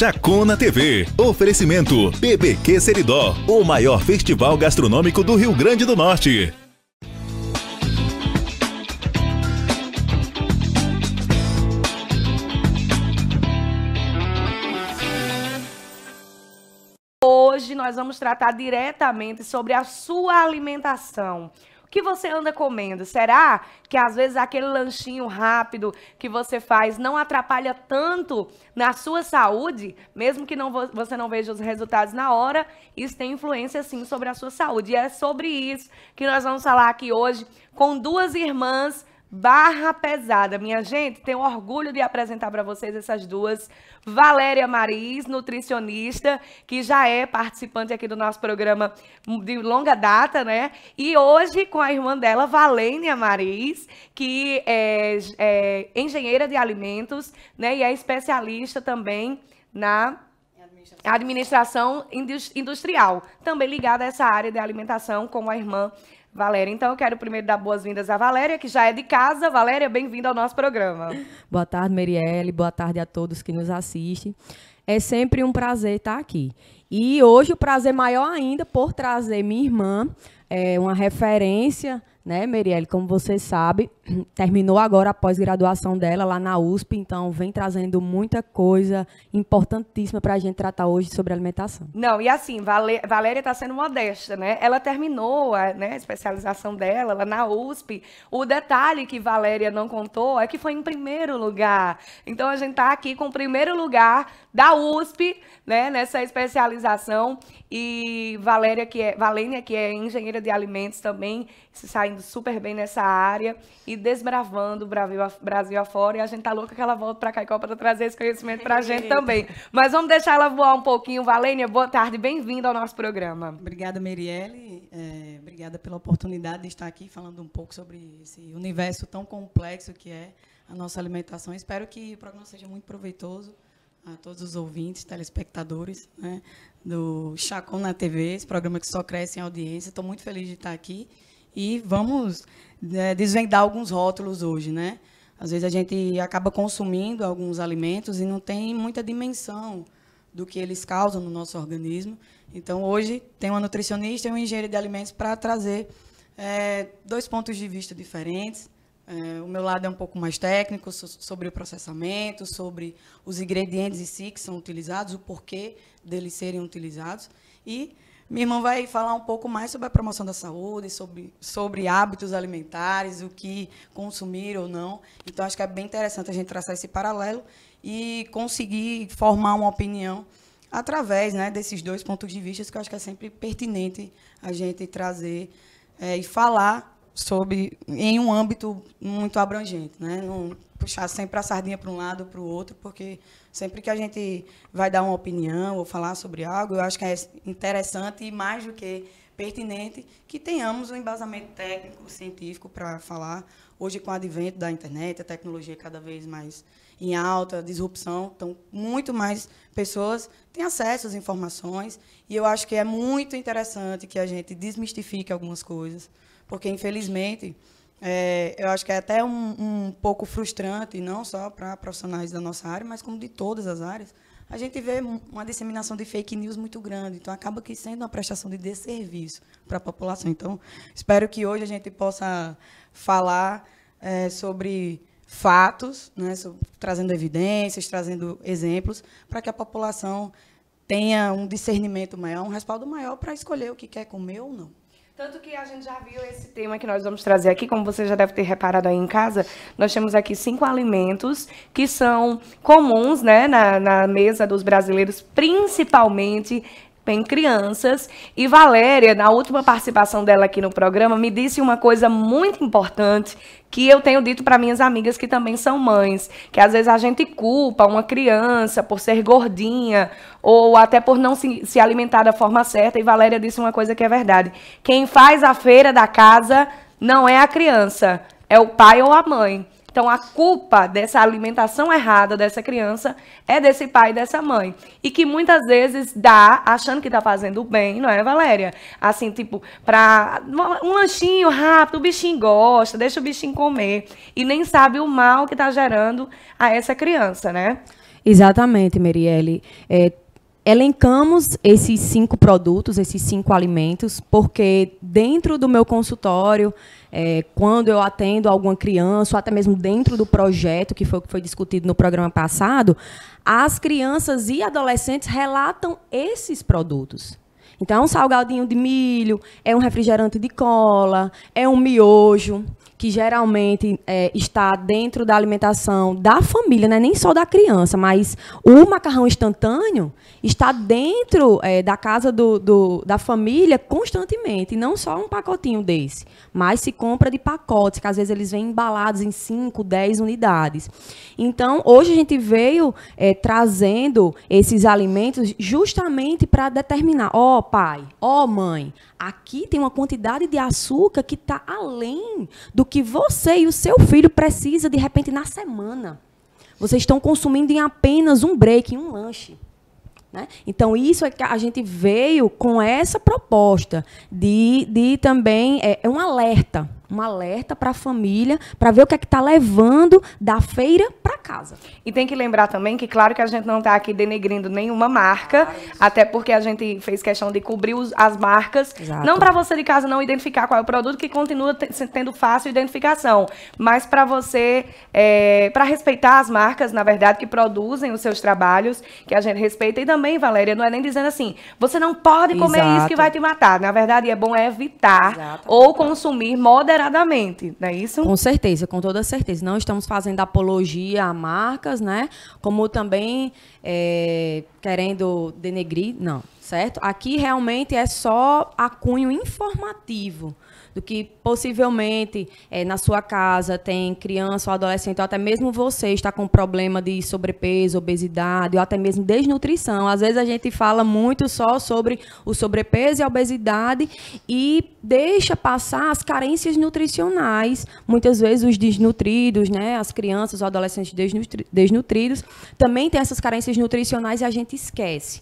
Chacona TV. Oferecimento BBQ Seridó, o maior festival gastronômico do Rio Grande do Norte. Hoje nós vamos tratar diretamente sobre a sua alimentação. Que você anda comendo? Será que às vezes aquele lanchinho rápido que você faz não atrapalha tanto na sua saúde, mesmo que não, você não veja os resultados na hora? Isso tem influência sim sobre a sua saúde. E é sobre isso que nós vamos falar aqui hoje com duas irmãs Barra Pesada. Minha gente, tenho orgulho de apresentar para vocês essas duas. Valéria Maris, nutricionista, que já é participante aqui do nosso programa de longa data, né? E hoje com a irmã dela, Valênia Maris, que é, é engenheira de alimentos, né? E é especialista também na administração industrial, também ligada a essa área de alimentação, como a irmã Valéria. Então, eu quero primeiro dar boas-vindas à Valéria, que já é de casa. Valéria, bem-vinda ao nosso programa. Boa tarde, Merielle. Boa tarde a todos que nos assistem. É sempre um prazer estar aqui. E hoje o prazer maior ainda por trazer minha irmã, é, uma referência né, Merielle? Como você sabe, terminou agora a pós-graduação dela lá na USP, então vem trazendo muita coisa importantíssima para a gente tratar hoje sobre alimentação. Não, e assim, Valéria está sendo modesta, né? Ela terminou a, né, especialização dela lá na USP. O detalhe que Valéria não contou é que foi em primeiro lugar. Então a gente está aqui com o primeiro lugar da USP, né, nessa especialização. E Valéria, que é, Valênia, que é engenheira de alimentos também, se saindo super bem nessa área e desbravando o Brasil, Brasil afora. E a gente tá louca que ela volta para Caicó para trazer esse conhecimento para a gente também. Mas vamos deixar ela voar um pouquinho. Valênia, boa tarde, bem-vinda ao nosso programa. Obrigada, Merielle. É, obrigada pela oportunidade de estar aqui falando um pouco sobre esse universo tão complexo que é a nossa alimentação. Espero que o programa seja muito proveitoso a todos os ouvintes, telespectadores né, do Chacon na TV, esse programa que só cresce em audiência. Estou muito feliz de estar aqui e vamos né, desvendar alguns rótulos hoje, né? Às vezes a gente acaba consumindo alguns alimentos e não tem muita dimensão do que eles causam no nosso organismo. Então, hoje, tem uma nutricionista e um engenheiro de alimentos para trazer é, dois pontos de vista diferentes, é, o meu lado é um pouco mais técnico sobre o processamento, sobre os ingredientes em si que são utilizados, o porquê deles serem utilizados. E minha irmã vai falar um pouco mais sobre a promoção da saúde, sobre, sobre hábitos alimentares, o que consumir ou não. Então, acho que é bem interessante a gente traçar esse paralelo e conseguir formar uma opinião através né, desses dois pontos de vista, que eu acho que é sempre pertinente a gente trazer é, e falar sobre em um âmbito muito abrangente, né? Não puxar sempre a sardinha para um lado ou para o outro, porque sempre que a gente vai dar uma opinião ou falar sobre algo, eu acho que é interessante e mais do que pertinente que tenhamos um embasamento técnico, científico para falar. Hoje, com o advento da internet, a tecnologia cada vez mais em alta, disrupção, então muito mais pessoas têm acesso às informações e eu acho que é muito interessante que a gente desmistifique algumas coisas porque infelizmente é, eu acho que é até um, um pouco frustrante, não só para profissionais da nossa área, mas como de todas as áreas, a gente vê uma disseminação de fake news muito grande. Então, acaba que sendo uma prestação de desserviço para a população. Então, espero que hoje a gente possa falar é, sobre fatos, né, trazendo evidências, trazendo exemplos, para que a população tenha um discernimento maior, um respaldo maior para escolher o que quer comer ou não. Tanto que a gente já viu esse tema que nós vamos trazer aqui, como você já deve ter reparado aí em casa, nós temos aqui cinco alimentos que são comuns né, na, na mesa dos brasileiros, principalmente em crianças. E Valéria, na última participação dela aqui no programa, me disse uma coisa muito importante que eu tenho dito para minhas amigas que também são mães, que às vezes a gente culpa uma criança por ser gordinha ou até por não se, se alimentar da forma certa. E Valéria disse uma coisa que é verdade: quem faz a feira da casa não é a criança, é o pai ou a mãe. Então, a culpa dessa alimentação errada dessa criança é desse pai e dessa mãe. E que muitas vezes dá, achando que está fazendo bem, não é, Valéria? Assim, tipo, para um lanchinho rápido, o bichinho gosta, deixa o bichinho comer. E nem sabe o mal que está gerando a essa criança, né? Exatamente, Merielle. É, elencamos esses cinco produtos, esses cinco alimentos, porque dentro do meu consultório, é, quando eu atendo alguma criança, ou até mesmo dentro do projeto, que foi que foi discutido no programa passado, as crianças e adolescentes relatam esses produtos. Então, é um salgadinho de milho, é um refrigerante de cola, é um miojo que geralmente é, está dentro da alimentação da família, né? nem só da criança, mas o macarrão instantâneo está dentro é, da casa do, do, da família constantemente, e não só um pacotinho desse, mas se compra de pacotes, que às vezes eles vêm embalados em 5, 10 unidades. Então, hoje a gente veio é, trazendo esses alimentos justamente para determinar, ó oh, pai, ó oh, mãe, aqui tem uma quantidade de açúcar que está além do que você e o seu filho precisa de repente na semana. Vocês estão consumindo em apenas um break, em um lanche. Né? Então, isso é que a gente veio com essa proposta de, de também, é, é um alerta um alerta para a família, para ver o que é que está levando da feira para casa. E tem que lembrar também que, claro que a gente não está aqui denegrindo nenhuma marca, até porque a gente fez questão de cobrir os, as marcas, Exato. não para você de casa não identificar qual é o produto, que continua tendo fácil identificação, mas para você, é, para respeitar as marcas, na verdade, que produzem os seus trabalhos, que a gente respeita, e também, Valéria, não é nem dizendo assim, você não pode comer Exato. isso que vai te matar, na verdade, é bom evitar Exato. ou consumir moderadamente moderadamente, não é isso? Com certeza, com toda certeza. Não estamos fazendo apologia a marcas, né? Como também é, querendo denegrir, não, certo? Aqui realmente é só a cunho informativo do que possivelmente é, na sua casa tem criança ou adolescente, ou até mesmo você está com problema de sobrepeso, obesidade, ou até mesmo desnutrição. Às vezes a gente fala muito só sobre o sobrepeso e a obesidade e deixa passar as carências nutricionais. Muitas vezes os desnutridos, né, as crianças ou adolescentes desnutridos, também têm essas carências nutricionais e a gente esquece.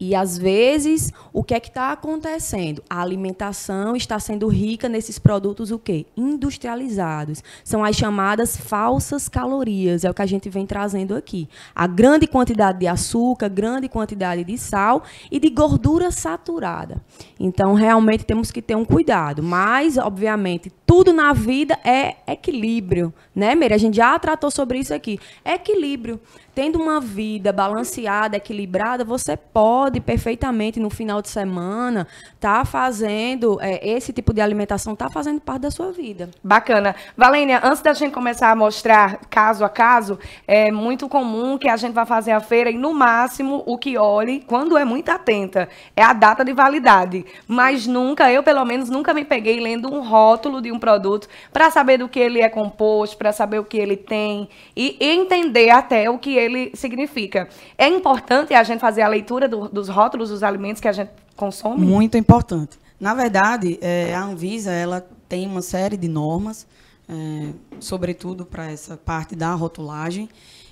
E às vezes, o que é que está acontecendo? A alimentação está sendo rica nesses produtos o quê? Industrializados. São as chamadas falsas calorias, é o que a gente vem trazendo aqui. A grande quantidade de açúcar, grande quantidade de sal e de gordura saturada. Então, realmente temos que ter um cuidado. Mas, obviamente, tudo na vida é equilíbrio, né, Meire? A gente já tratou sobre isso aqui. Equilíbrio tendo uma vida balanceada, equilibrada, você pode perfeitamente no final de semana tá fazendo é, esse tipo de alimentação, tá fazendo parte da sua vida. Bacana. Valênia, antes da gente começar a mostrar caso a caso, é muito comum que a gente vá fazer a feira e no máximo o que olhe, quando é muito atenta, é a data de validade. Mas nunca, eu pelo menos nunca me peguei lendo um rótulo de um produto para saber do que ele é composto, para saber o que ele tem e entender até o que ele ele significa. É importante a gente fazer a leitura do, dos rótulos dos alimentos que a gente consome? Muito importante. Na verdade, é, a Anvisa ela tem uma série de normas, é, sobretudo para essa parte da rotulagem,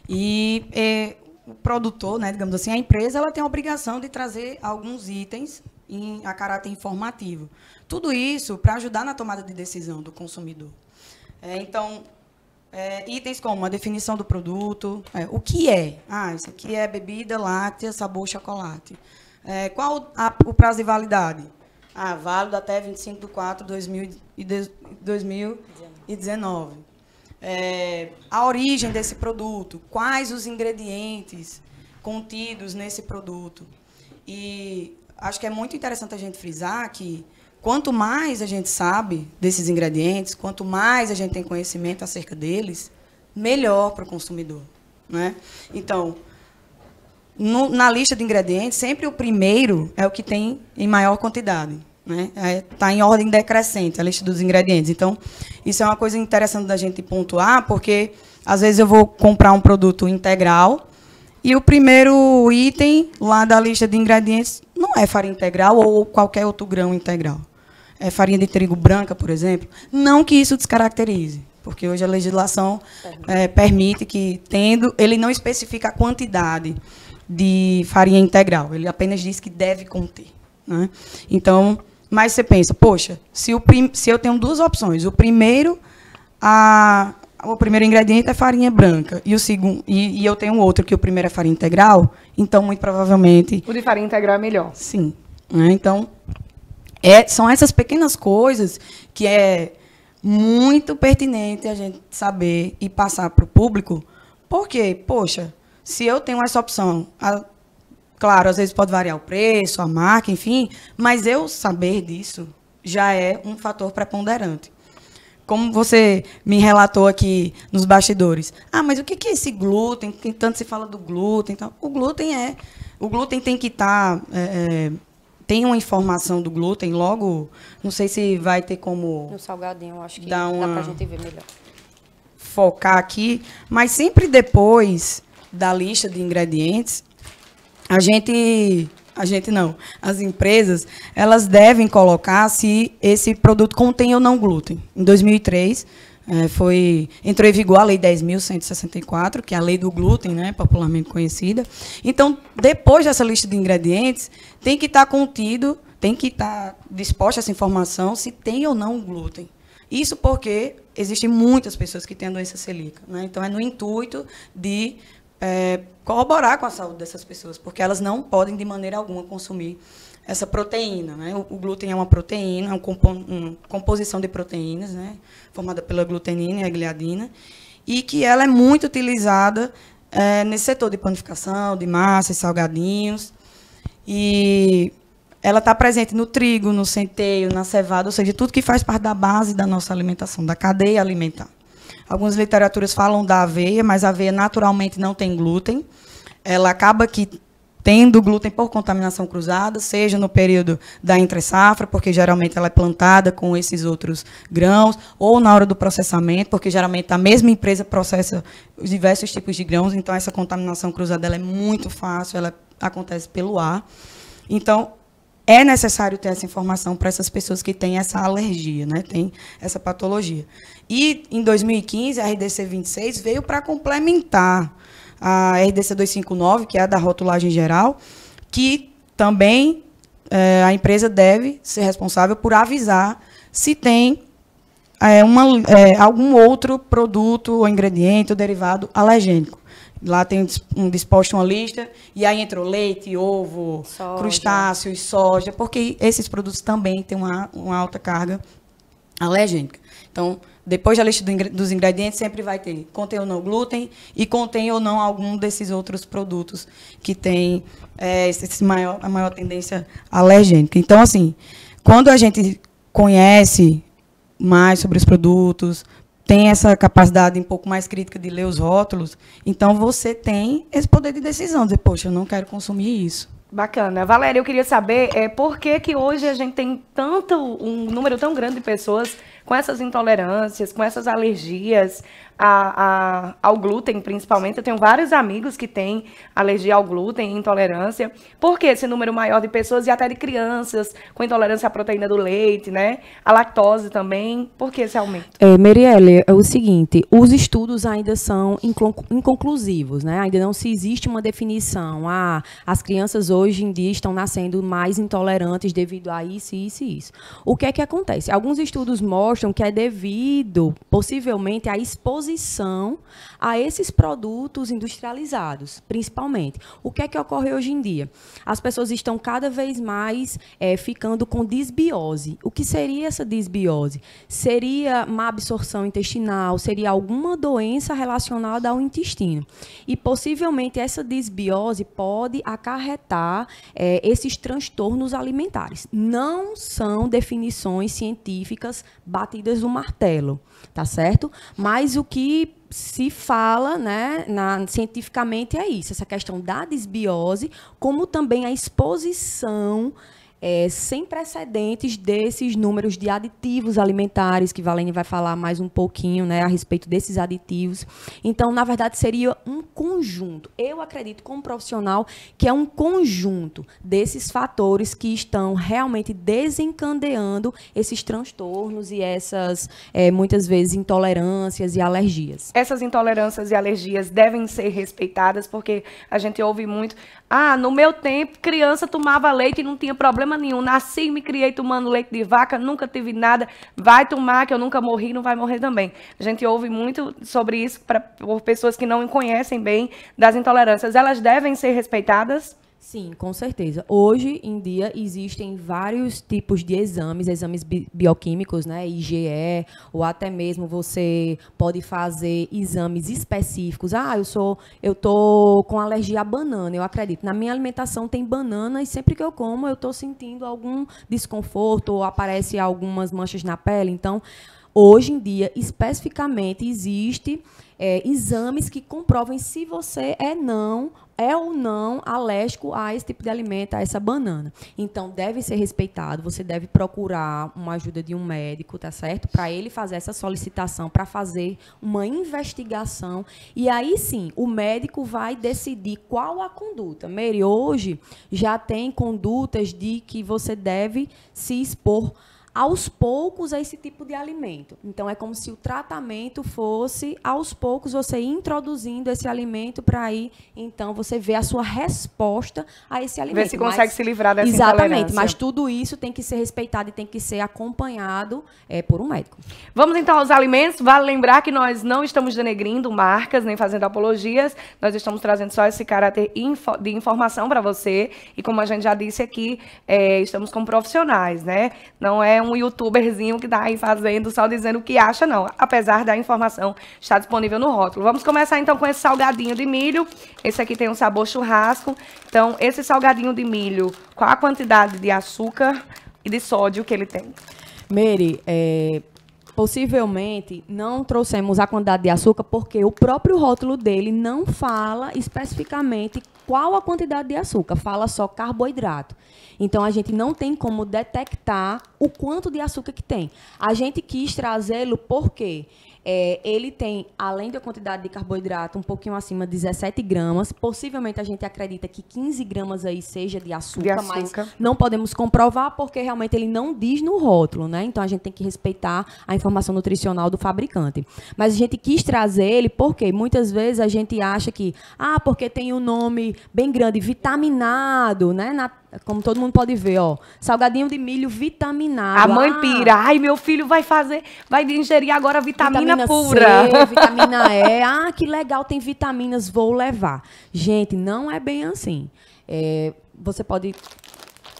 e é, o produtor, né, digamos assim, a empresa, ela tem a obrigação de trazer alguns itens em, a caráter informativo. Tudo isso para ajudar na tomada de decisão do consumidor. É, então, é, itens como a definição do produto, é, o que é? Ah, isso aqui é bebida láctea, sabor chocolate. É, qual a, o prazo de validade? Ah, válido até 25 de 4 de 2019. É, a origem desse produto, quais os ingredientes contidos nesse produto. E acho que é muito interessante a gente frisar que Quanto mais a gente sabe desses ingredientes, quanto mais a gente tem conhecimento acerca deles, melhor para o consumidor. Né? Então, no, na lista de ingredientes, sempre o primeiro é o que tem em maior quantidade. Está né? é, tá em ordem decrescente a lista dos ingredientes. Então, isso é uma coisa interessante da gente pontuar, porque às vezes eu vou comprar um produto integral e o primeiro item lá da lista de ingredientes não é farinha integral ou qualquer outro grão integral é, farinha de trigo branca, por exemplo. Não que isso descaracterize, porque hoje a legislação é, permite que, tendo, ele não especifica a quantidade de farinha integral, ele apenas diz que deve conter. Né? Então, mas você pensa, poxa, se, se eu tenho duas opções, o primeiro, a, o primeiro ingrediente é farinha branca e o segundo e, e eu tenho outro que o primeiro é farinha integral, então muito provavelmente O de farinha integral é melhor. Sim. né? Então, é, são essas pequenas coisas que é muito pertinente a gente saber e passar para o público. Porque, poxa, se eu tenho essa opção, a- claro, às vezes pode variar o preço, a marca, enfim, mas eu saber disso já é um fator preponderante. Como você me relatou aqui nos bastidores. Ah, mas o que é esse glúten? Que tanto se fala do glúten. e tal. O glúten é. O glúten tem que estar. tem uma informação do glúten, logo. Não sei se vai ter como No salgadinho, eu acho que Dá dá uma- pra gente ver melhor. focar aqui, mas sempre depois da lista de ingredientes, a gente, a gente não, as empresas, elas devem colocar se esse produto contém ou não glúten. Em 2003, eh, foi entrou em vigor a lei 10.164, que é a lei do glúten, né, popularmente conhecida. Então, depois dessa lista de ingredientes, tem que estar contido, tem que estar disposta essa informação se tem ou não glúten. Isso porque existem muitas pessoas que têm a doença celíaca. Né? Então, é no intuito de eh, corroborar com a saúde dessas pessoas, porque elas não podem, de maneira alguma, consumir essa proteína. Né? O, o glúten é uma proteína, é um compo- uma composição de proteínas, né? formada pela glutenina e a gliadina, e que ela é muito utilizada eh, nesse setor de panificação, de massas, salgadinhos. E ela está presente no trigo, no centeio, na cevada, ou seja, tudo que faz parte da base da nossa alimentação, da cadeia alimentar. Algumas literaturas falam da aveia, mas a aveia naturalmente não tem glúten. Ela acaba que tendo glúten por contaminação cruzada, seja no período da entre-safra, porque geralmente ela é plantada com esses outros grãos, ou na hora do processamento, porque geralmente a mesma empresa processa os diversos tipos de grãos, então essa contaminação cruzada é muito fácil, ela acontece pelo ar. Então, é necessário ter essa informação para essas pessoas que têm essa alergia, né? tem essa patologia. E, em 2015, a RDC 26 veio para complementar a RDC 259, que é a da rotulagem geral, que também eh, a empresa deve ser responsável por avisar se tem eh, uma, eh, algum outro produto ou ingrediente ou derivado alergênico. Lá tem um, disposto uma lista, e aí entrou leite, ovo, Soja. crustáceos, soja, porque esses produtos também têm uma, uma alta carga alergênica. Então, depois da lista do dos ingredientes, sempre vai ter contém ou não glúten e contém ou não algum desses outros produtos que tem é, esse esse maior, a maior tendência alergênica. Então, assim, quando a gente conhece mais sobre os produtos, tem essa capacidade um pouco mais crítica de ler os rótulos, então você tem esse poder de decisão, dizer, poxa, eu não quero consumir isso. Bacana. Valéria, eu queria saber é, por que, que hoje a gente tem tanto, um número tão grande de pessoas com essas intolerâncias, com essas alergias a, a- ao glúten, principalmente. Eu tenho vários amigos que têm alergia ao glúten intolerância. Por que esse número maior de pessoas e até de crianças com intolerância à proteína do leite, né? A lactose também. Por que esse aumento? É, Merielle, é o seguinte, os estudos ainda são incon- inconclusivos, né? Ainda não se existe uma definição. Ah, as crianças hoje em dia estão nascendo mais intolerantes devido a isso, isso e isso. O que é que acontece? Alguns estudos mostram que é devido, possivelmente, à exposição a esses produtos industrializados, principalmente. O que é que ocorre hoje em dia? As pessoas estão cada vez mais eh, ficando com disbiose. O que seria essa disbiose? Seria má absorção intestinal, seria alguma doença relacionada ao intestino. E possivelmente essa disbiose pode acarretar eh, esses transtornos alimentares. Não são definições científicas batidas no martelo, tá certo? Mas o que se fala, né, na- cientificamente é isso, essa questão da desbiose, como também a exposição é, sem precedentes desses números de aditivos alimentares, que Valene vai falar mais um pouquinho né, a respeito desses aditivos. Então, na verdade, seria um conjunto. Eu acredito, como profissional, que é um conjunto desses fatores que estão realmente desencadeando esses transtornos e essas, é, muitas vezes, intolerâncias e alergias. essas intolerâncias e alergias devem ser respeitadas, porque a gente ouve muito. Ah, no meu tempo, criança tomava leite e não tinha problema problema nenhum. Nasci, me criei tomando leite de vaca, nunca tive nada. Vai tomar, que eu nunca morri, não vai morrer também. A gente ouve muito sobre isso por pessoas que não conhecem bem das intolerâncias. Elas devem ser respeitadas? Sim, com certeza. Hoje em dia existem vários tipos de exames, exames bi bioquímicos, né, IgE, ou até mesmo você pode fazer exames específicos. Ah, eu sou, eu tô com alergia à banana. Eu acredito, na minha alimentação tem banana e sempre que eu como eu estou sentindo algum desconforto ou aparece algumas manchas na pele. Então, hoje em dia, especificamente existe é, exames que comprovem se você é não é ou não alérgico a esse tipo de alimento, a essa banana. Então, deve ser respeitado, você deve procurar uma ajuda de um médico, tá certo? Para ele fazer essa solicitação, para fazer uma investigação. E aí sim, o médico vai decidir qual a conduta. Mary, hoje já tem condutas de que você deve se expor aos poucos a esse tipo de alimento. Então, é como se o tratamento fosse, aos poucos, você introduzindo esse alimento para aí, então, você ver a sua resposta a esse alimento. Ver se consegue mas, se livrar dessa Exatamente, mas tudo isso tem que ser respeitado e tem que ser acompanhado é, por um médico. Vamos, então, aos alimentos. Vale lembrar que nós não estamos denegrindo marcas, nem fazendo apologias. Nós estamos trazendo só esse caráter de informação para você. E como a gente já disse aqui, é, estamos com profissionais, né? Não é um youtuberzinho que tá aí fazendo, só dizendo o que acha, não. Apesar da informação estar disponível no rótulo. Vamos começar então com esse salgadinho de milho. Esse aqui tem um sabor churrasco. Então, esse salgadinho de milho, qual a quantidade de açúcar e de sódio que ele tem? Mary, é, possivelmente não trouxemos a quantidade de açúcar porque o próprio rótulo dele não fala especificamente qual a quantidade de açúcar, fala só carboidrato. Então a gente não tem como detectar o quanto de açúcar que tem. A gente quis trazê-lo porque é, ele tem, além da quantidade de carboidrato, um pouquinho acima de 17 gramas. Possivelmente a gente acredita que 15 gramas aí seja de açúcar, de açúcar, mas não podemos comprovar porque realmente ele não diz no rótulo, né? Então a gente tem que respeitar a informação nutricional do fabricante. Mas a gente quis trazer ele porque muitas vezes a gente acha que, ah, porque tem um nome bem grande, vitaminado, né? Na, como todo mundo pode ver, ó. Salgadinho de milho vitaminado. A mãe ah, pira. Ai, meu filho vai fazer, vai ingerir agora vitamina, vitamina pura. C, vitamina E. Ah, que legal, tem vitaminas, vou levar. Gente, não é bem assim. É, você pode.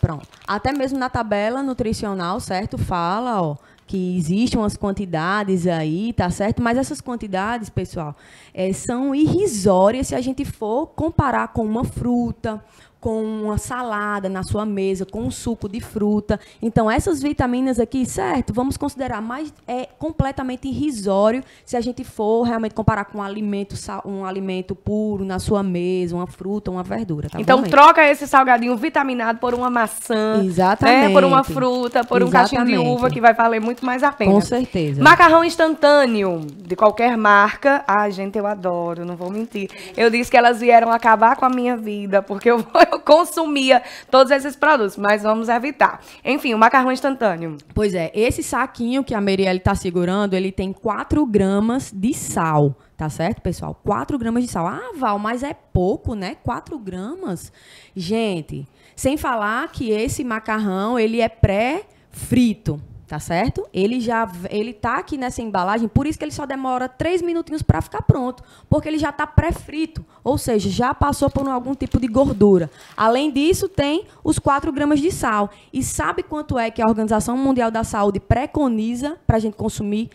Pronto. Até mesmo na tabela nutricional, certo? Fala, ó que existem umas quantidades aí, tá certo? Mas essas quantidades, pessoal, é, são irrisórias se a gente for comparar com uma fruta, com uma salada na sua mesa, com um suco de fruta. Então, essas vitaminas aqui, certo, vamos considerar, mas é completamente irrisório se a gente for realmente comparar com um alimento, um alimento puro na sua mesa, uma fruta, uma verdura. Tá então, troca esse salgadinho vitaminado por uma maçã, Exatamente. Né, por uma fruta, por Exatamente. um cachinho de uva, que vai valer muito mais a pena. Com certeza. Macarrão instantâneo, de qualquer marca. Ai, gente, eu adoro, não vou mentir. Eu disse que elas vieram acabar com a minha vida, porque eu, eu consumia todos esses produtos, mas vamos evitar. Enfim, o macarrão instantâneo. Pois é, esse saquinho que a Merielle está segurando, ele tem 4 gramas de sal. Tá certo, pessoal? 4 gramas de sal. Ah, Val, mas é pouco, né? 4 gramas. Gente, sem falar que esse macarrão, ele é pré-frito tá certo? Ele já ele tá aqui nessa embalagem, por isso que ele só demora três minutinhos para ficar pronto, porque ele já está pré-frito, ou seja, já passou por algum tipo de gordura. Além disso, tem os 4 gramas de sal. E sabe quanto é que a Organização Mundial da Saúde preconiza para a gente consumir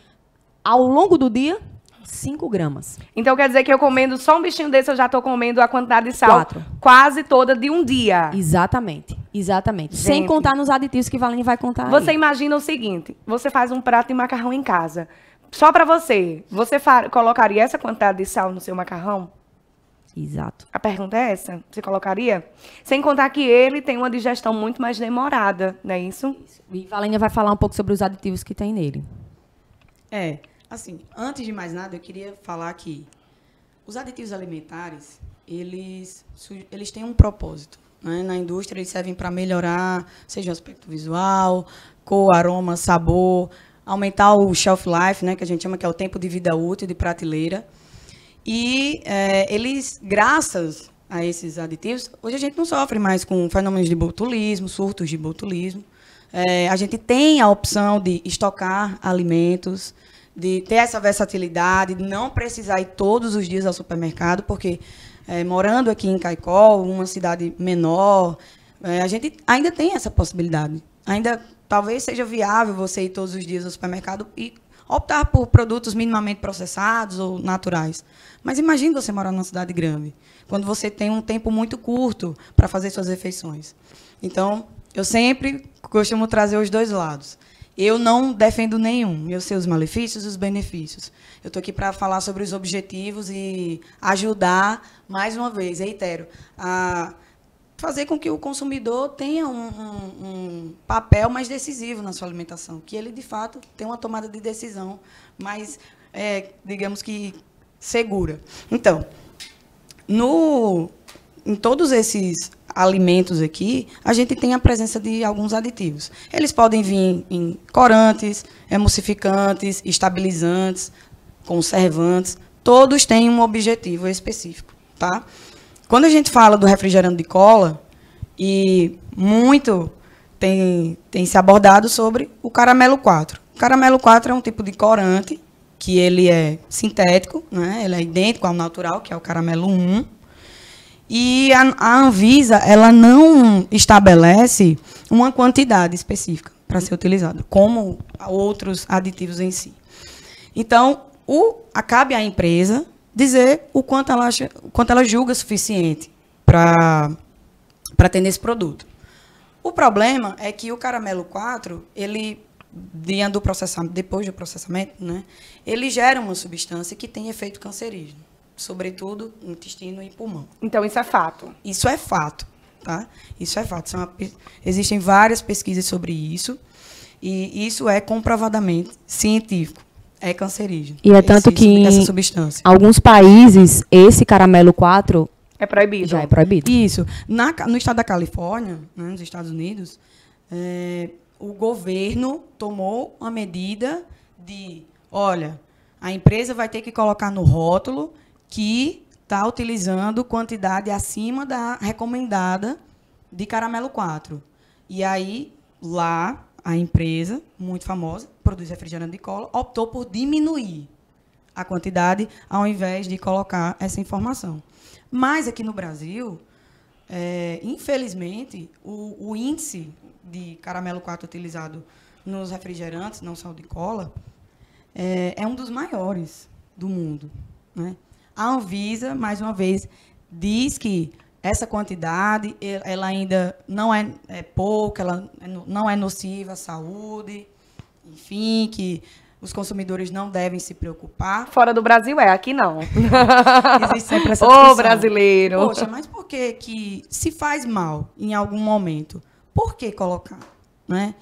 ao longo do dia? 5 gramas. Então quer dizer que eu comendo só um bichinho desse, eu já estou comendo a quantidade de sal Quatro. quase toda de um dia. Exatamente. Exatamente. Gente, Sem contar nos aditivos que Valene vai contar. Você aí. imagina o seguinte: você faz um prato de macarrão em casa. Só para você, você colocaria essa quantidade de sal no seu macarrão? Exato. A pergunta é essa: você colocaria? Sem contar que ele tem uma digestão muito mais demorada, não é isso? isso. E Valênia vai falar um pouco sobre os aditivos que tem nele. É, assim, antes de mais nada, eu queria falar que os aditivos alimentares, eles, eles têm um propósito. Né? Na indústria, eles servem para melhorar, seja o aspecto visual, cor, aroma, sabor, aumentar o shelf life, né, que a gente chama que é o tempo de vida útil de prateleira. E é, eles, graças a esses aditivos, hoje a gente não sofre mais com fenômenos de botulismo, surtos de botulismo. É, a gente tem a opção de estocar alimentos, de ter essa versatilidade, de não precisar ir todos os dias ao supermercado, porque é, morando aqui em Caicó, uma cidade menor, é, a gente ainda tem essa possibilidade. Ainda talvez seja viável você ir todos os dias ao supermercado e optar por produtos minimamente processados ou naturais. Mas imagine você morar numa cidade grande, quando você tem um tempo muito curto para fazer suas refeições. Então, eu sempre costumo trazer os dois lados. Eu não defendo nenhum. Eu sei os malefícios e os benefícios. Eu estou aqui para falar sobre os objetivos e ajudar, mais uma vez, reitero, a fazer com que o consumidor tenha um, um, um, papel mais decisivo na sua alimentação, que ele, de fato, tenha uma tomada de decisão mais, é, digamos que, segura. Então, no, em todos esses alimentos aqui, a gente tem a presença de alguns aditivos. Eles podem vir em corantes, emulsificantes, estabilizantes, conservantes, todos têm um objetivo específico, tá? Quando a gente fala do refrigerante de cola, e muito tem, tem se abordado sobre o caramelo 4. O caramelo 4 é um tipo de corante que ele é sintético, né? ele é idêntico ao natural, que é o caramelo 1, e a, a Anvisa, ela não estabelece uma quantidade específica para ser utilizada, como outros aditivos em si. Então, o, cabe à empresa dizer o quanto ela, acha, o quanto ela julga suficiente para ter nesse produto. O problema é que o caramelo 4, ele dentro do processamento, depois do processamento, né, ele gera uma substância que tem efeito cancerígeno sobretudo intestino e pulmão. Então isso é fato. Isso é fato, tá? Isso é fato. Uma, existem várias pesquisas sobre isso e isso é comprovadamente científico. É cancerígeno. E é tanto que em essa substância. alguns países esse caramelo 4 é proibido. Já é proibido. Isso. Na, no estado da Califórnia, né, nos Estados Unidos, é, o governo tomou uma medida de, olha, a empresa vai ter que colocar no rótulo que está utilizando quantidade acima da recomendada de caramelo 4. E aí, lá, a empresa, muito famosa, produz refrigerante de cola, optou por diminuir a quantidade ao invés de colocar essa informação. Mas aqui no Brasil, é, infelizmente, o, o, índice de caramelo 4 utilizado nos refrigerantes, não só de cola, é, é um dos maiores do mundo. Né? A Anvisa, mais uma vez, diz que essa quantidade ela ainda não é, é pouca, ela não é nociva à saúde, enfim, que os consumidores não devem se preocupar. Fora do Brasil é, aqui não. Existe sempre essa Ô, brasileiro! Poxa, mas por que que se faz mal em algum momento? Por que colocar? Né?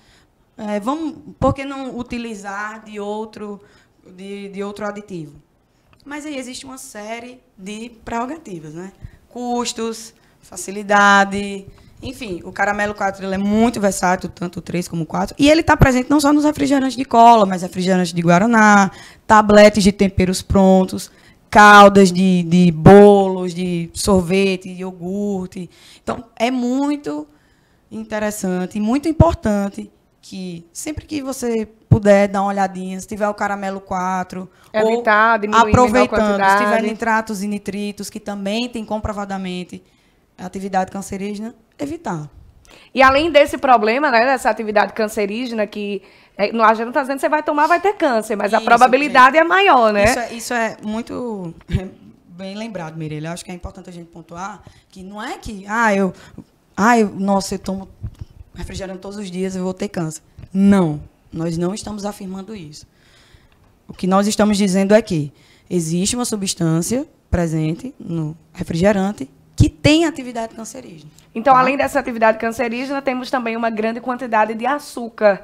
É, vamos, por que não utilizar de outro, de, de outro aditivo? Mas aí existe uma série de prerrogativas, né? Custos, facilidade, enfim, o caramelo 4 ele é muito versátil, tanto o 3 como o 4. E ele está presente não só nos refrigerantes de cola, mas refrigerantes de Guaraná, tabletes de temperos prontos, caldas de, de bolos, de sorvete, de iogurte. Então, é muito interessante e muito importante que sempre que você puder dar uma olhadinha, se tiver o caramelo 4, Evitar, ou aproveitando, se tiver nitratos e nitritos, que também tem comprovadamente atividade cancerígena, evitar. E além desse problema, né, dessa atividade cancerígena, que é, não adianta estar dizendo que você vai tomar, vai ter câncer, mas isso, a probabilidade gente. é maior, né? Isso é, isso é muito bem lembrado, Mirella. Acho que é importante a gente pontuar que não é que, ah, eu, ah, eu, nossa, eu tomo refrigerante todos os dias, eu vou ter câncer. Não, nós não estamos afirmando isso. O que nós estamos dizendo é que existe uma substância presente no refrigerante que tem atividade cancerígena. Então, tá? além dessa atividade cancerígena, temos também uma grande quantidade de açúcar.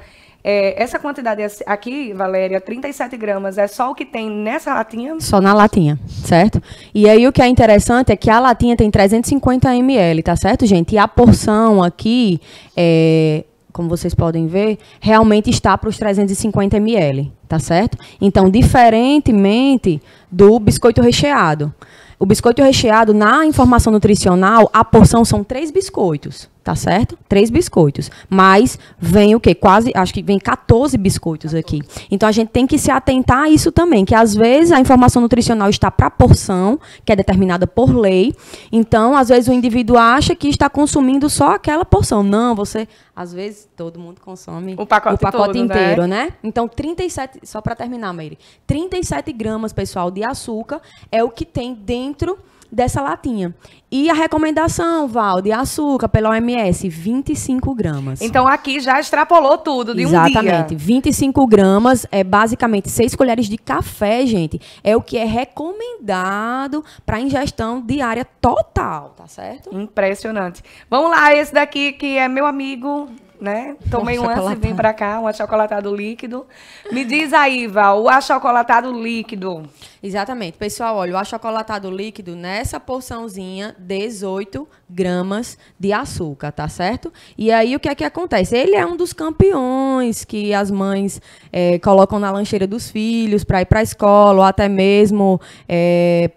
É, essa quantidade aqui, Valéria, 37 gramas, é só o que tem nessa latinha? Só na latinha, certo? E aí o que é interessante é que a latinha tem 350 ml, tá certo, gente? E a porção aqui, é, como vocês podem ver, realmente está para os 350 ml, tá certo? Então, diferentemente do biscoito recheado. O biscoito recheado, na informação nutricional, a porção são três biscoitos, tá certo? Três biscoitos. Mas vem o quê? Quase, acho que vem 14 biscoitos aqui. Então a gente tem que se atentar a isso também, que às vezes a informação nutricional está para a porção, que é determinada por lei. Então, às vezes o indivíduo acha que está consumindo só aquela porção. Não, você, às vezes, todo mundo consome O pacote todo, né? inteiro, né? Então, 37, só para terminar, Meire, 37 gramas, pessoal, de açúcar é o que tem dentro dessa latinha. E a recomendação, Val, de açúcar pela OMS, 25 gramas. Então aqui já extrapolou tudo de Exatamente. um dia. 25 gramas é basicamente 6 colheres de café, gente. É o que é recomendado para ingestão diária total, tá certo? Impressionante. Vamos lá, esse daqui que é meu amigo, né? Tomei Um antes e vim pra cá, um achocolatado líquido. Me diz aí, Val, o achocolatado líquido. Exatamente. Pessoal, olha, o achocolatado líquido, nessa porçãozinha, 18 gramas de açúcar, tá certo? E aí, o que é que acontece? Ele é um dos campeões que as mães eh, colocam na lancheira dos filhos para ir para a escola, ou até mesmo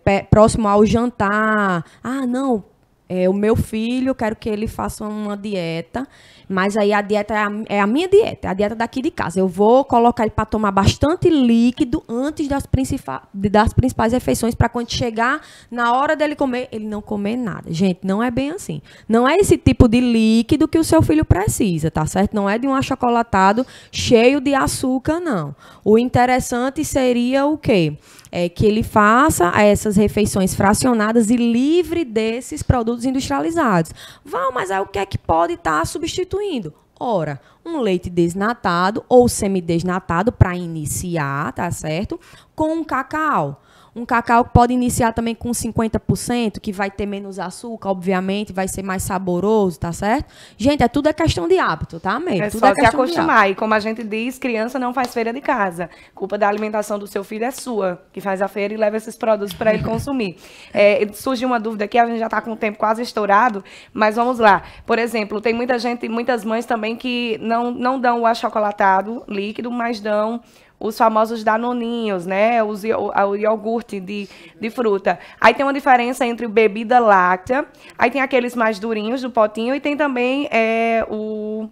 pé- próximo ao jantar. Ah, não, é, o meu filho, quero que ele faça uma dieta, mas aí a dieta é a, é a minha dieta, é a dieta daqui de casa. Eu vou colocar ele para tomar bastante líquido antes das, principais das principais refeições, para quando chegar na hora dele comer, ele não comer nada. Gente, não é bem assim. Não é esse tipo de líquido que o seu filho precisa, tá certo? Não é de um achocolatado cheio de açúcar, não. O interessante seria o quê? É, que ele faça essas refeições fracionadas e livre desses produtos industrializados. Val, mas aí o que é que pode estar substituindo? Ora, um leite desnatado ou semidesnatado para iniciar, tá certo? Com um cacau. Um cacau que pode iniciar também com 50%, que vai ter menos açúcar, obviamente, vai ser mais saboroso, tá certo? Gente, é tudo é questão de hábito, tá, Meire? É tudo só se de hábito. acostumar. E como a gente diz, criança não faz feira de casa. Culpa da alimentação do seu filho é sua, que faz a feira e leva esses produtos para ele consumir. É, surgiu uma dúvida aqui, a gente já está com o tempo quase estourado, mas vamos lá. Por exemplo, tem muita gente, muitas mães também que não, não dão o achocolatado líquido, mas dão os famosos danoninhos, né? Os, io- o iogurte de, de fruta. Aí tem uma diferença entre bebida láctea, aí tem aqueles mais durinhos do potinho e tem também é, o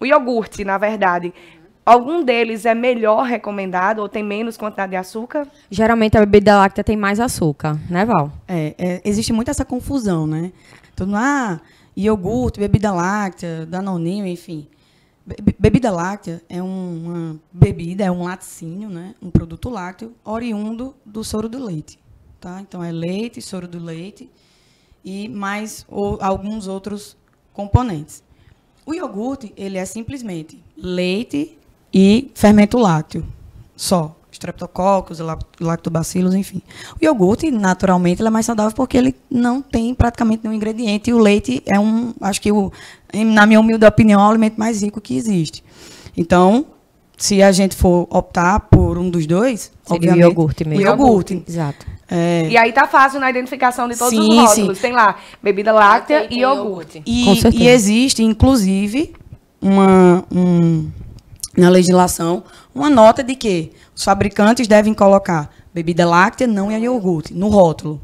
o iogurte, na verdade. Algum deles é melhor recomendado ou tem menos quantidade de açúcar? Geralmente a bebida láctea tem mais açúcar, né, Val? É, é, existe muito essa confusão, né? Todo mundo, ah, iogurte, bebida láctea, danoninho, enfim. Be- bebida láctea é um- uma bebida, é um laticínio, né? Um produto lácteo oriundo do soro do leite, tá? Então é leite, soro do leite e mais ou, alguns outros componentes. O iogurte, ele é simplesmente leite e fermento lácteo, só. Streptococcus, lac- lactobacilos, enfim. O iogurte, naturalmente, ele é mais saudável porque ele não tem praticamente nenhum ingrediente. E o leite é um, acho que, o, na minha humilde opinião, é o alimento mais rico que existe. Então, se a gente for optar por um dos dois, Seria o iogurte mesmo. O iogurte. Exato. É, E aí tá fácil na identificação de todos Sim, os rótulos. sim. Tem lá bebida láctea e iogurte. E, Com certeza. e existe, inclusive, uma, um- na legislação, uma nota de que os fabricantes devem colocar bebida láctea, não é iogurte, no rótulo.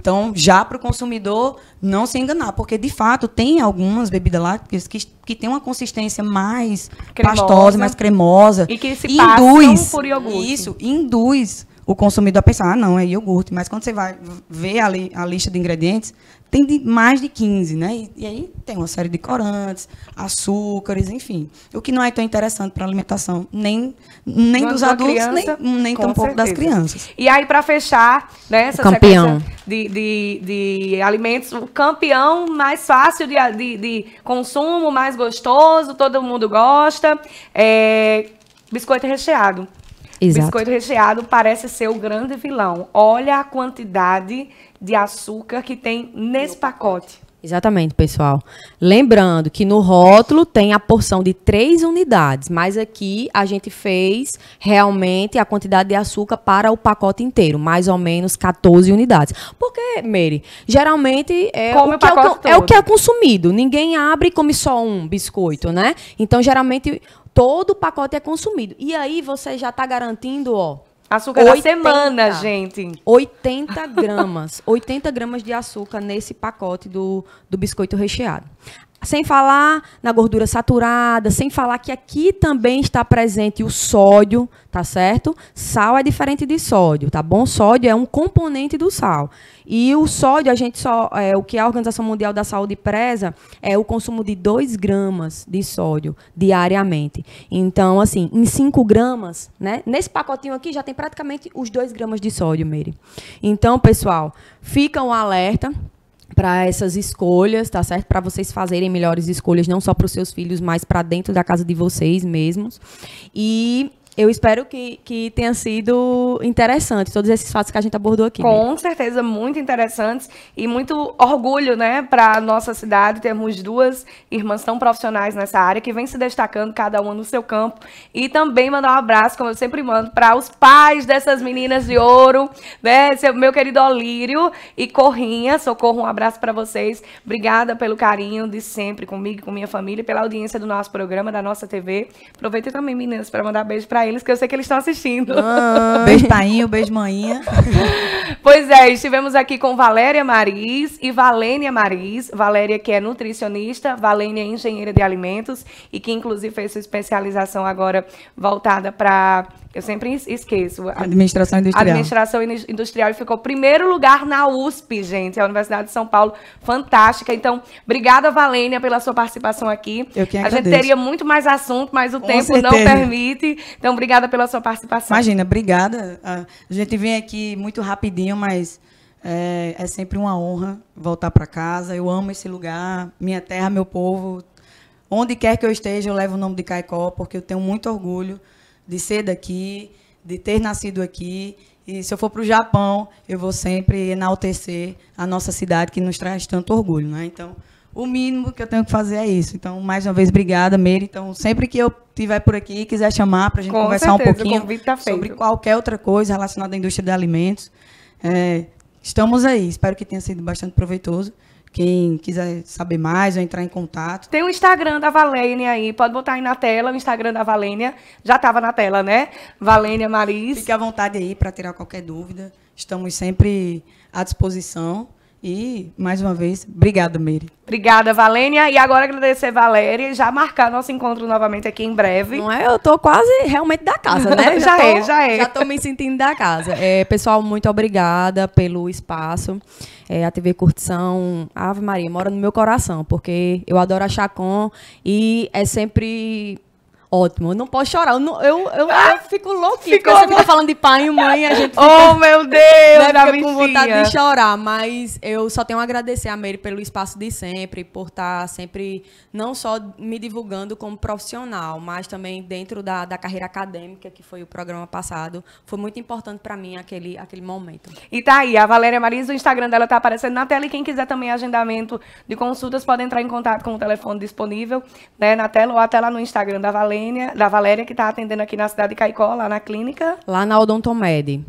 Então, já para o consumidor não se enganar, porque de fato tem algumas bebidas lácteas que, que têm uma consistência mais Cremosa. pastosa, mais cremosa. E que se passam por iogurte. Isso, induz o consumidor a pensar, ah, não, é iogurte. Mas quando você vai ver ali a lista de ingredientes, tem de mais de 15, né? E, e aí tem uma série de corantes, açúcares, enfim. O que não é tão interessante para a alimentação, nem, nem dos adultos, criança, nem, nem tampouco das certeza. crianças. E aí, para fechar, né, essa Campeão. sequência de, de, de alimentos, o campeão mais fácil de, de, de consumo, mais gostoso, todo mundo gosta, é biscoito recheado. Exato. Biscoito recheado parece ser o grande vilão. Olha a quantidade de açúcar que tem nesse pacote. Exatamente, pessoal. Lembrando que no rótulo tem a porção de três unidades, mas aqui a gente fez realmente a quantidade de açúcar para o pacote inteiro, mais ou menos 14 unidades. Porque, Mary, geralmente é, o, o que é, o, pacote que, é o todo. que é consumido. Ninguém abre e come só um biscoito, né? Então, geralmente, todo o pacote é consumido. E aí você já está garantindo, ó, Açúcar da 80. semana, gente. 80 gramas. 80 gramas de açúcar nesse pacote do, do biscoito recheado. Sem falar na gordura saturada, sem falar que aqui também está presente o sódio, tá certo? Sal é diferente de sódio, tá bom? Sódio é um componente do sal. E o sódio, a gente só. É, o que a Organização Mundial da Saúde preza é o consumo de 2 gramas de sódio diariamente. Então, assim, em 5 gramas, né? Nesse pacotinho aqui já tem praticamente os 2 gramas de sódio, Meire. Então, pessoal, fica um alerta para essas escolhas, tá certo? Para vocês fazerem melhores escolhas, não só para os seus filhos, mas para dentro da casa de vocês mesmos. E eu espero que, que tenha sido interessante todos esses fatos que a gente abordou aqui. Com certeza, muito interessantes e muito orgulho, né, para nossa cidade. Temos duas irmãs tão profissionais nessa área que vem se destacando, cada uma no seu campo. E também mandar um abraço, como eu sempre mando, para os pais dessas meninas de ouro, né, meu querido Olírio e Corrinha. Socorro, um abraço para vocês. Obrigada pelo carinho de sempre comigo e com minha família, pela audiência do nosso programa, da nossa TV. Aproveitei também, meninas, para mandar beijo para eles, que eu sei que eles estão assistindo. Beijo, painho, beijo, maninha. Pois é, estivemos aqui com Valéria Maris e Valênia Maris. Valéria, que é nutricionista, Valênia, engenheira de alimentos, e que inclusive fez sua especialização agora voltada para. Eu sempre es- esqueço. Administração industrial. Administração Ini- Industrial e ficou primeiro lugar na USP, gente, a Universidade de São Paulo. Fantástica. Então, obrigada, Valênia, pela sua participação aqui. Eu que A gente agradeço. teria muito mais assunto, mas o Com tempo não certeza. permite. Então, obrigada pela sua participação. Imagina, obrigada. A a gente vem aqui muito rapidinho, mas é, é sempre uma honra voltar para casa. Eu amo esse lugar, minha terra, meu povo. Onde quer que eu esteja, eu levo o nome de Caicó, porque eu tenho muito orgulho de ser daqui, de ter nascido aqui. E se eu for para o Japão, eu vou sempre enaltecer a nossa cidade, que nos traz tanto orgulho. Né? Então, o mínimo que eu tenho que fazer é isso. Então, mais uma vez, obrigada, Meire. Então, sempre que eu estiver por aqui, quiser chamar para a gente Com conversar um certeza, o pouquinho tá sobre qualquer outra coisa relacionada à indústria de alimentos, é, estamos aí. Espero que tenha sido bastante proveitoso. Quem quiser saber mais ou entrar em contato, Tem o Instagram da Valênia aí, pode botar aí na tela o Instagram da Valênia. Já estava na tela, né? Valênia Maris. fique à vontade aí para tirar qualquer dúvida. Estamos sempre à disposição. E, mais uma vez, obrigada, Meire. Obrigada, Valênia. E agora agradecer Valéria e já marcar nosso encontro novamente aqui em breve. Não é? Eu tô quase realmente da casa, né? Já tô- é, já é. Já tô me sentindo da casa. É, pessoal, muito obrigada pelo espaço. É, a TV Curtição, Ave Maria, mora no meu coração, porque eu adoro a Chacon e é sempre ótimo. Eu não posso chorar. Eu, não- eu, eu, eu fico louquinha, Ficou você fica falando de pai e mãe, a gente fica Oh, meu Deus, né, fica com vontade de chorar, mas eu só tenho a agradecer a Meire pelo espaço de sempre, por estar sempre não só me divulgando como profissional, mas também dentro da, da carreira acadêmica, que foi o programa passado. Foi muito importante para mim aquele, aquele momento. E tá aí, a Valéria Maris, o Instagram dela tá aparecendo na tela. E quem quiser também agendamento de consultas, pode entrar em contato com o telefone disponível né, na tela ou até lá no Instagram da Valênia, da Valéria, que tá atendendo aqui na cidade de Caicó, lá na clínica. Lá na Odontomed.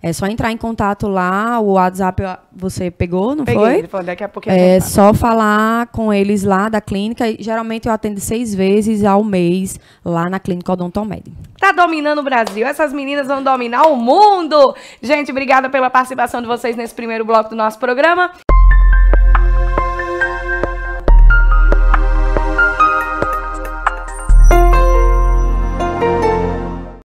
É só entrar em contato lá, o WhatsApp você pegou, não Peguei, foi? ele falou, daqui a pouquinho. É só falar com eles lá da clínica. e Geralmente eu atendo seis vezes ao mês lá na clínica Odontomed. Tá dominando o Brasil. Essas meninas vão dominar o mundo. Gente, obrigada pela participação de vocês nesse primeiro bloco do nosso programa.